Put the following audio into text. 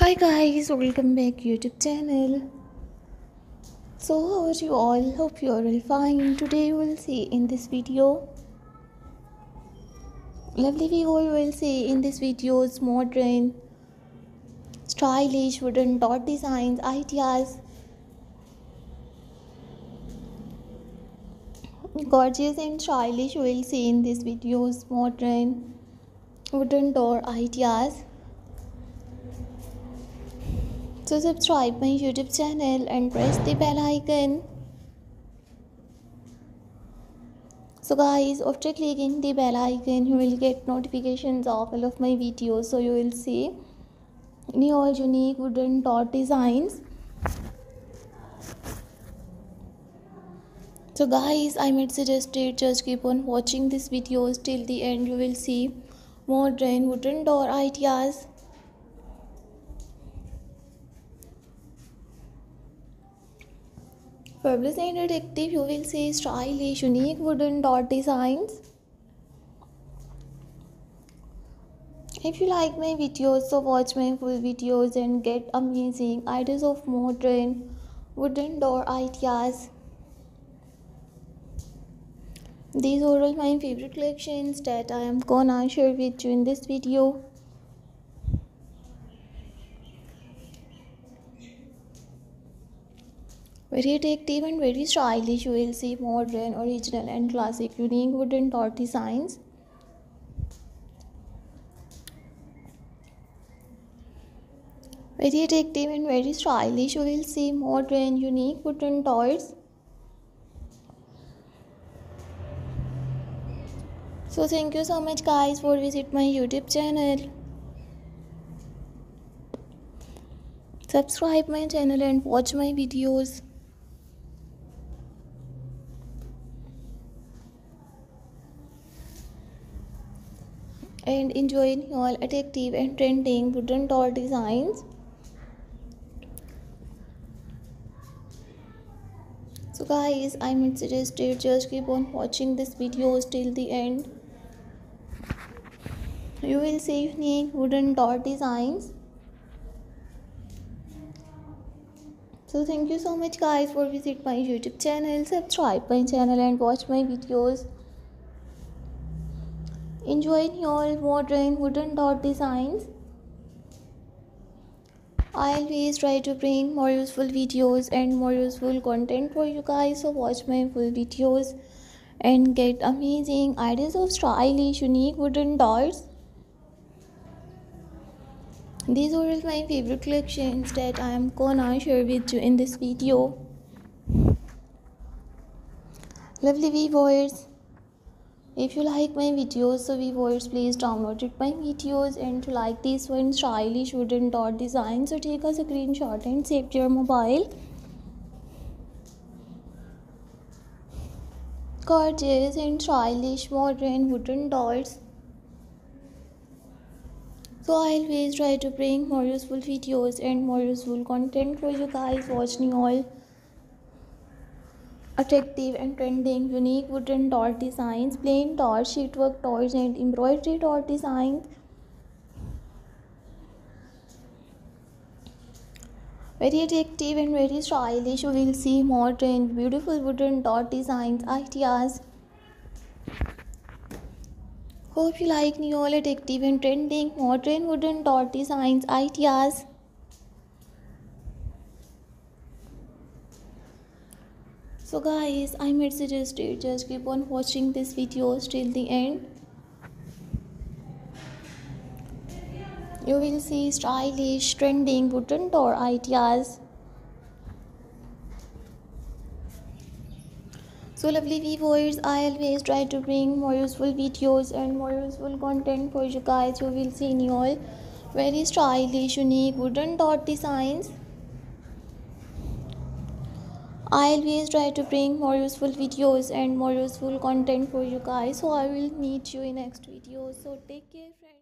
hi guys welcome back youtube channel. So how are you all? Hope you are all fine. Today we'll see in this video. Lovely viewer will see in this videos modern stylish wooden dot designs ideas. Gorgeous and stylish we'll see in this videos modern wooden door ideas so subscribe my youtube channel and press the bell icon. So guys after clicking the bell icon you will get notifications of all of my videos. So you will see new all unique wooden dot designs. So guys i might suggest it just keep on watching this videos till the end. You will see modern wooden door ideas Fabulous and Detective, you will see stylish, unique wooden dot designs. If you like my videos, so watch my full videos and get amazing ideas of modern wooden door ideas. These are all my favorite collections that I am gonna share with you in this video. Very attractive and very stylish. You will see modern, original, and classic unique wooden dot designs. Very attractive and very stylish. You will see modern, unique wooden toys. So thank you so much guys for visit my YouTube channel. Subscribe my channel and watch my videos. And enjoying all attractive and trending wooden doll designs. So guys, I would suggest you just keep on watching this videos till the end. You will see unique wooden doll designs. So thank you so much guys for visit my YouTube channel. Subscribe my channel and watch my videos. Enjoy your modern wooden dot designs. I always try to bring more useful videos and more useful content for you guys. So watch my full videos and get amazing ideas of stylish, unique wooden dolls. These are all my favorite collections that I am gonna share with you in this video. Lovely viewers if you like my videos so viewers please download it. My videos and to like this one stylish wooden dot design. So take us a screenshot and save your mobile. Gorgeous and stylish modern wooden dots so i always try to bring more useful videos and more useful content for you guys. Watching all attractive and trending unique wooden dot designs plain dot sheetwork toys and embroidery dot designs. Very attractive and very stylish. You will see modern beautiful wooden dot designs ideas. Hope you like new all attractive and trending modern wooden dot designs ideas so guys i might suggest it just keep on watching this videos till the end. You will see stylish trending wooden door ideas. So lovely viewers i always try to bring more useful videos and more useful content for you guys. You will see in all very stylish unique wooden dot designs I always try to bring more useful videos and more useful content for you guys. So I will meet you in next video. So take care friends.